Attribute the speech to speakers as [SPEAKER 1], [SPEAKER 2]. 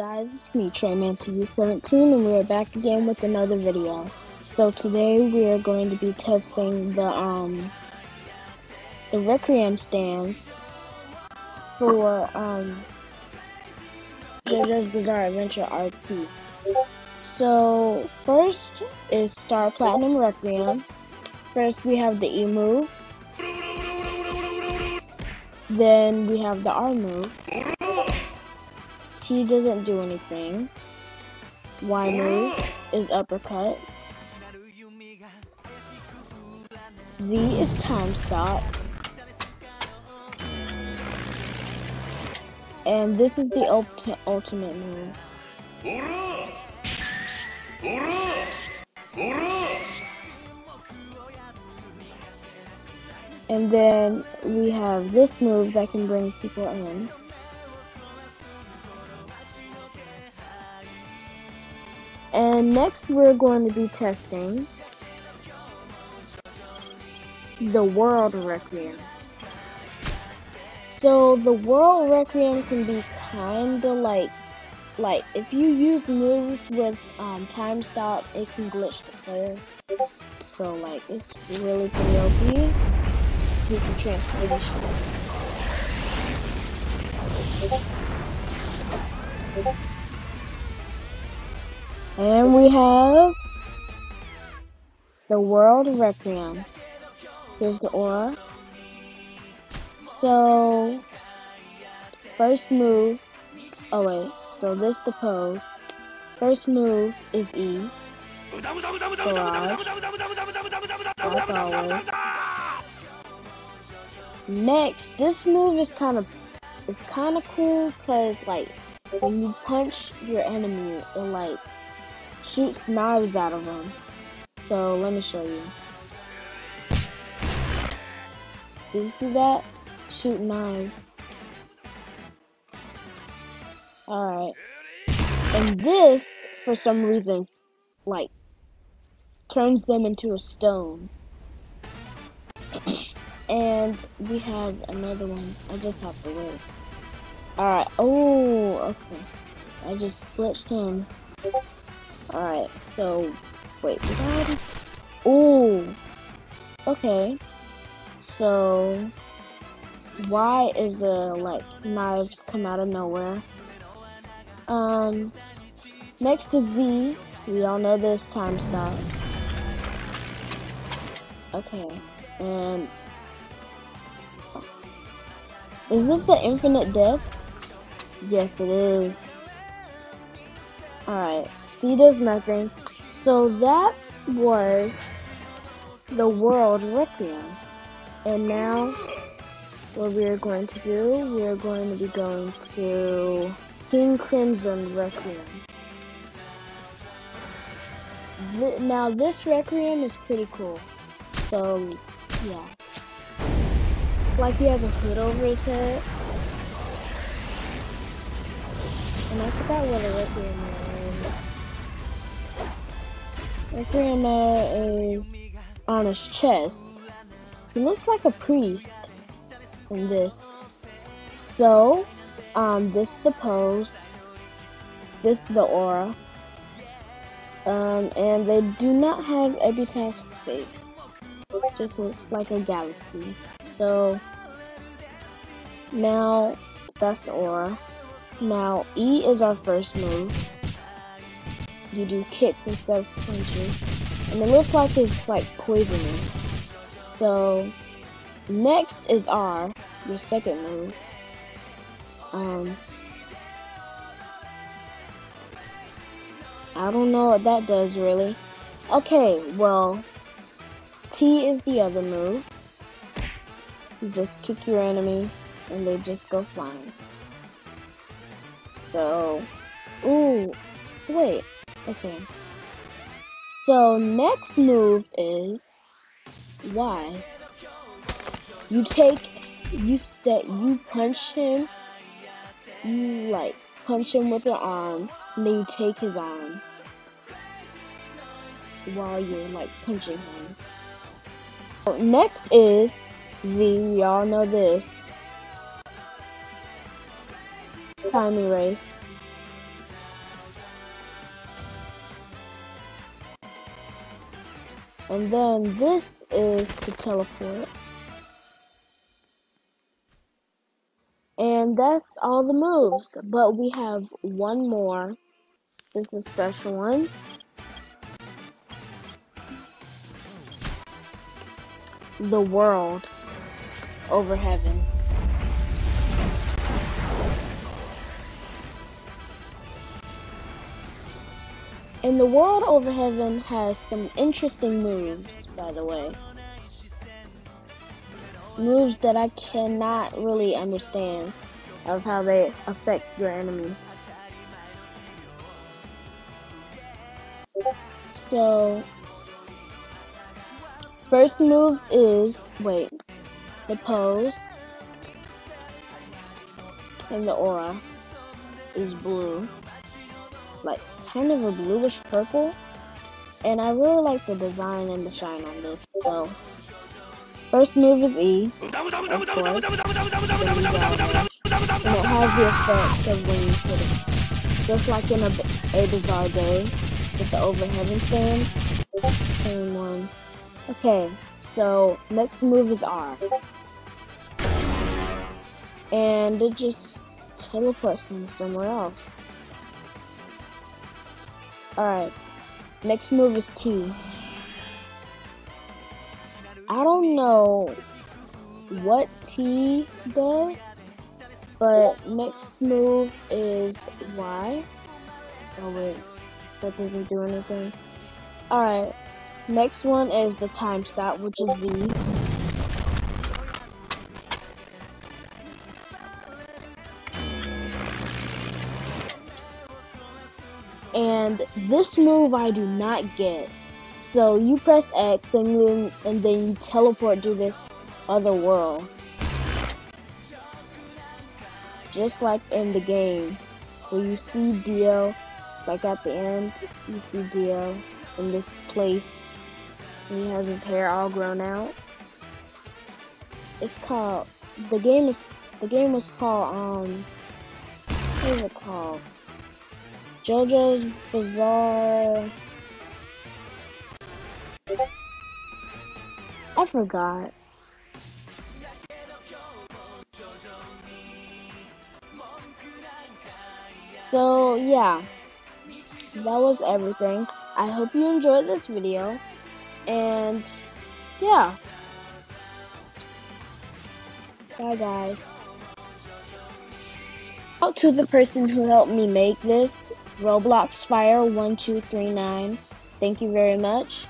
[SPEAKER 1] guys, it's me TreyMan2U17 and we're back again with another video. So today we are going to be testing the um the Requiem stands for um JoJo's Bizarre Adventure RP. So first is Star Platinum Requiem. First we have the E move. Then we have the R move. T doesn't do anything. Y move is uppercut. Z is time stop. And this is the ulti ultimate move. And then we have this move that can bring people in. And next we're going to be testing the World Requiem. So the World Requiem can be kinda like, like if you use moves with um, time stop, it can glitch the player. So like it's really pretty OP. You can transfer this And we have the World Requiem. Here's the aura. So, first move, oh wait, so this the pose. First move is E. Barrage. Next, this move is kind of, it's kind of cool because like, when you punch your enemy, it like shoots knives out of them. So let me show you. Did you see that? Shoot knives. Alright. And this, for some reason, like, turns them into a stone. and we have another one. I just have to wait. Alright. Oh, okay. I just glitched him. Alright, so, wait, did I Oh, okay. So, why is the, like, knives come out of nowhere? Um, next to Z, we all know this time stop. Okay, and is this the infinite deaths? Yes, it is. Alright, C does nothing. So that was the World Requiem. And now, what we are going to do, we are going to be going to King Crimson Requiem. Th now, this Requiem is pretty cool. So, yeah. It's like he has a hood over his head. And I forgot what a Requiem is. Requiem is on his chest. He looks like a priest in this. So, um, this is the pose. This is the aura. Um, and they do not have epitaph's face. It just looks like a galaxy. So, now, that's the aura. Now, E is our first move you do kicks instead of punches. And it looks like it's like poisonous. So next is R, your second move. Um I don't know what that does really. Okay, well T is the other move. You just kick your enemy and they just go flying. So ooh wait Okay. So next move is Y. You take you step you punch him you like punch him with your arm and then you take his arm while you're like punching him. So next is Z, we all know this. Time erase. And then this is to teleport. And that's all the moves. But we have one more. This is a special one. The world over heaven. And the world over heaven has some interesting moves, by the way. Moves that I cannot really understand of how they affect your enemy. So, first move is, wait, the pose. And the aura is blue. Like, kind of a bluish purple. And I really like the design and the shine on this, so. First move is E, of course. And it has the effect of when you hit it. Just like in a, a Bizarre Day with the over heaven stands. Same one. Okay, so next move is R. And it just teleports me somewhere else. Alright. Next move is T. I don't know what T does, but next move is Y. Oh wait, that doesn't do anything. Alright, next one is the time stop, which is Z. this move I do not get. So you press X and then and then you teleport to this other world. Just like in the game, where you see Dio, like at the end, you see Dio in this place. he has his hair all grown out. It's called the game is the game was called um what is it called? JoJo's Bizarre. I forgot. So, yeah. That was everything. I hope you enjoyed this video. And, yeah. Bye, guys. Out to the person who helped me make this. Roblox Fire 1239. Thank you very much.